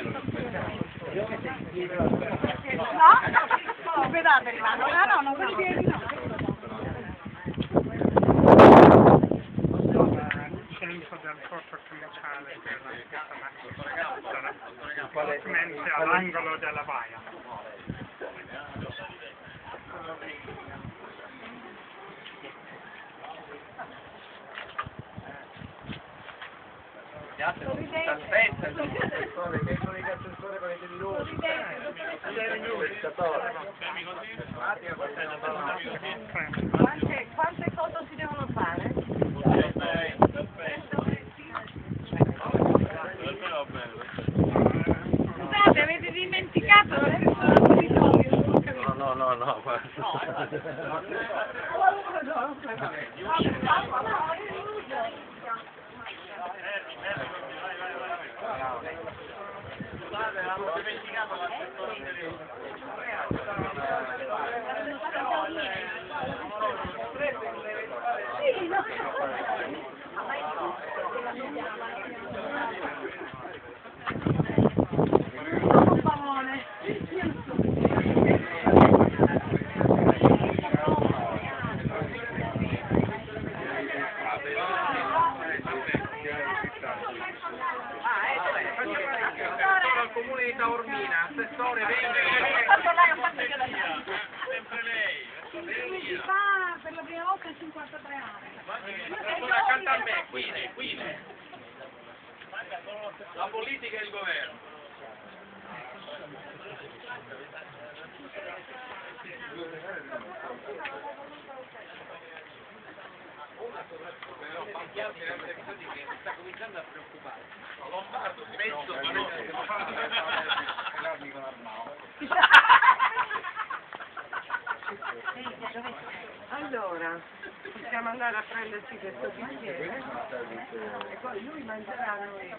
No? Vedate, no, no, no, quelli piedi no. centro del corpo commerciale della questa mentre all'angolo della baia. Quante, quante foto si devono fare? Scusate, avete dimenticato territorio? Non ho capito. No, no, no, Sì, no. Sono parole. al comune di Taormina, assessore io sempre lei, Si fa per la prima volta a 53 anni. accanto a me, qui, qui. La politica e il governo. sta cominciando a preoccupare. Lombardo, mezzo Allora, possiamo andare a prenderci questo bicchiere e poi lui mangerà noi.